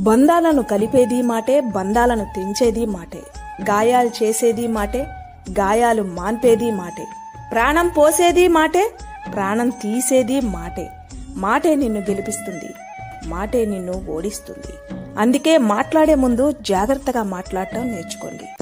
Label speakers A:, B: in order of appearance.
A: బంధాలను కలిపేది మాటే బంధాలను తెంచేది మాటే. గాయాలు చేసేది మాటే గాయాలు మాన్పేది మాటే. ప్రాణం పోసేది మాటే ప్రాణం తీసేది మాటే. మాటే నిన్ను గెలిపిస్తుంది. మాటే నిన్ను ఓడిస్తుంది. అందుకే మాట్లాడే ముందు జాగ్రత్తగా మాట్లాడటం నేర్చుకోండి.